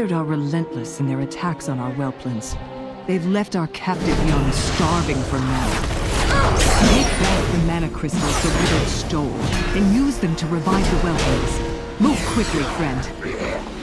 The Withered are relentless in their attacks on our whelplings. They've left our captive young starving for mana. Take back the mana crystals the withered stole, and use them to revive the whelplings. Move quickly, friend.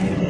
Yeah.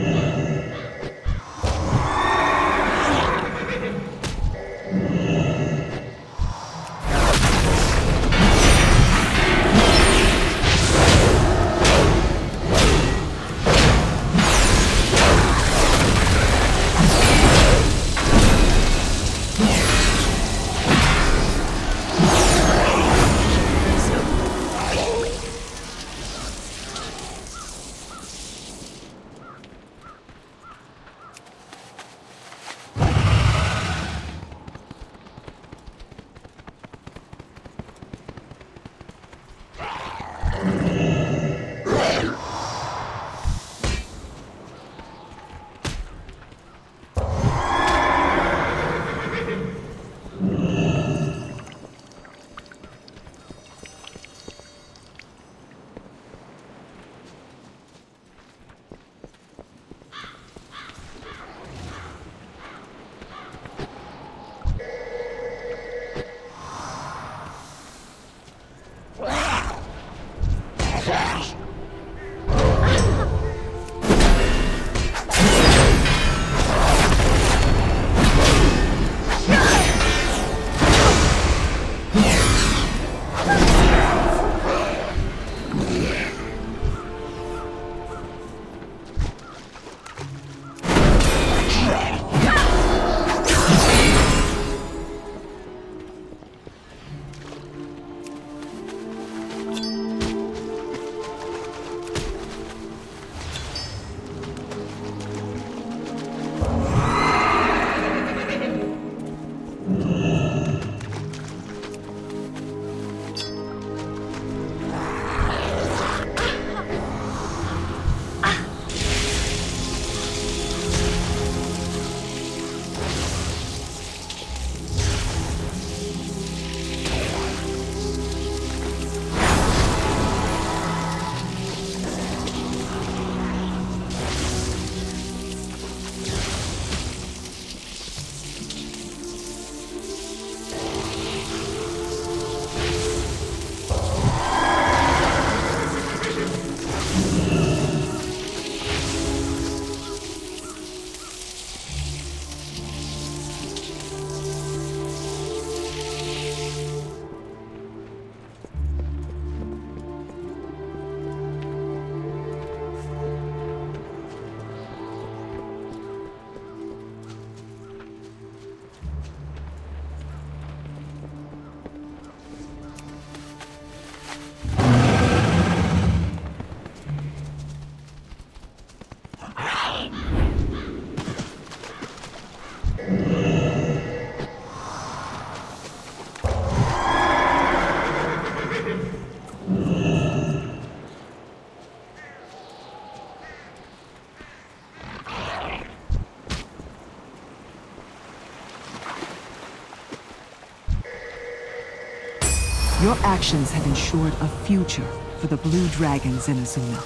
Your actions have ensured a future for the Blue Dragons in Azsuna.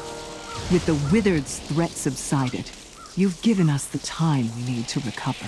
With the Withered's threat subsided, you've given us the time we need to recover.